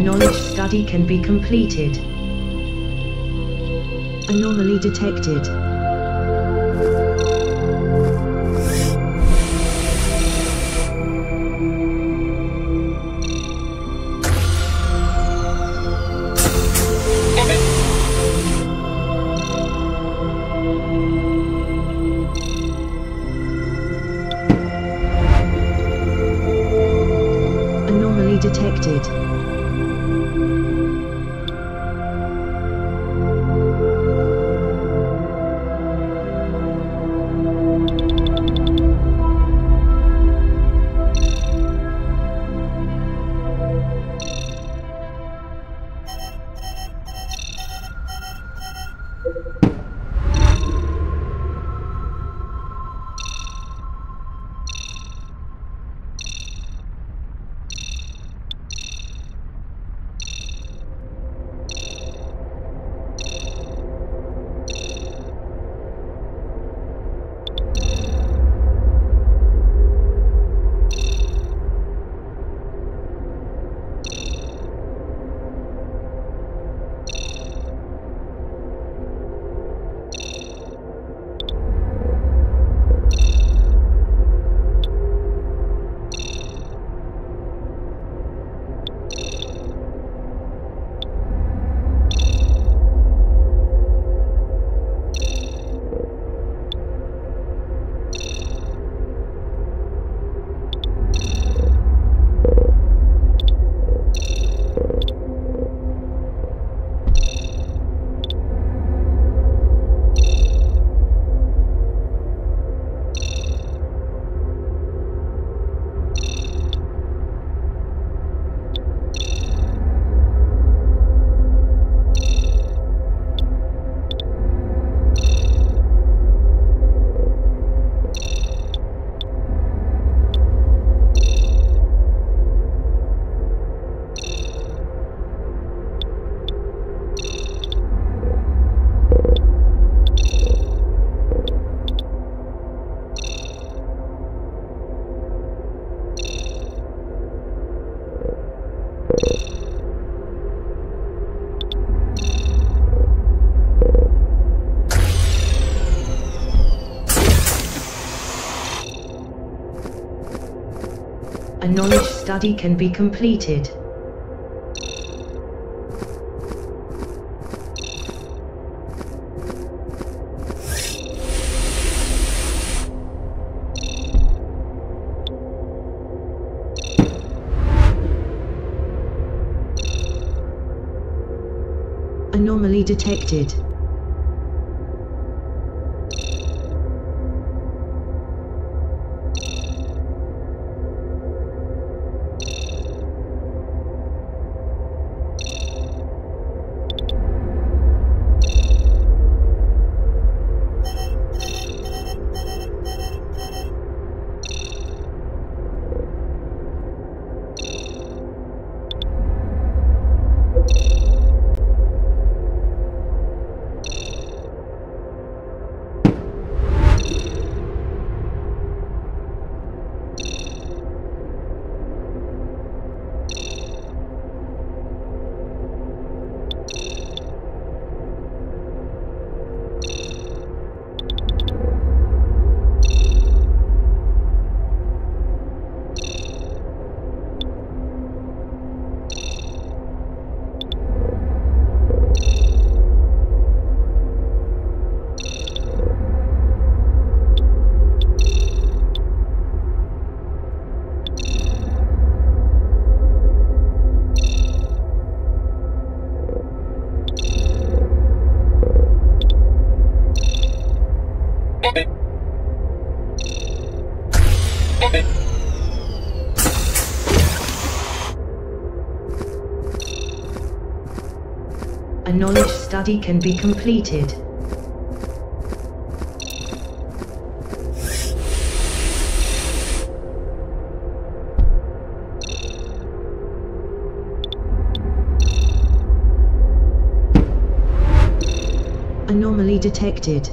knowledge study can be completed. Anomaly detected. Anomaly detected. Knowledge study can be completed. Anomaly detected. A knowledge study can be completed. Anomaly detected.